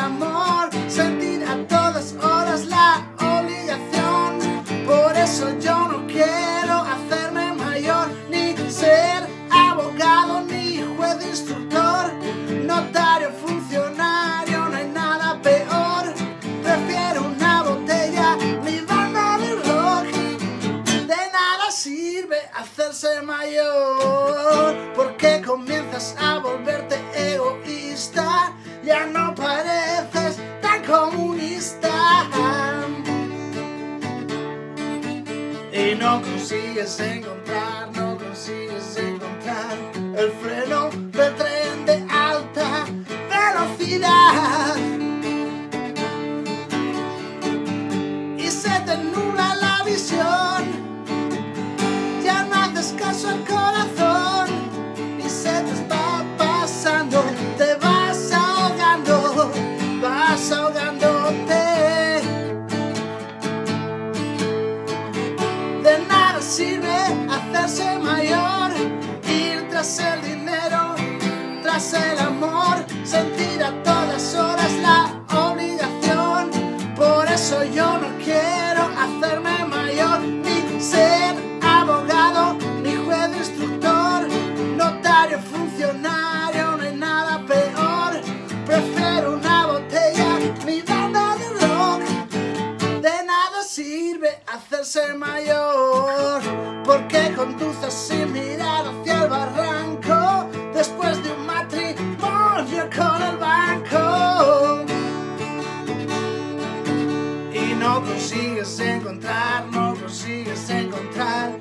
amor, sentir a todas horas la obligación. Por eso yo no quiero hacerme mayor, ni ser abogado, ni juez instructor, notario, funcionario, no hay nada peor. Prefiero una botella, mi banda de rock. De nada sirve hacerse mayor, porque comienzas a volverte comunista. Y no consigues encontrar, no consigues encontrar el freno del tren de alta velocidad. Y se te nubla la visión, ya no haces caso al corazón sirve hacerse mayor, ir tras el dinero, tras el amor, sentir a todas horas la obligación. Por eso yo no quiero mayor, porque conduces sin mirar hacia el barranco, después de un matrimonio con el banco. Y no consigues encontrar, no consigues encontrar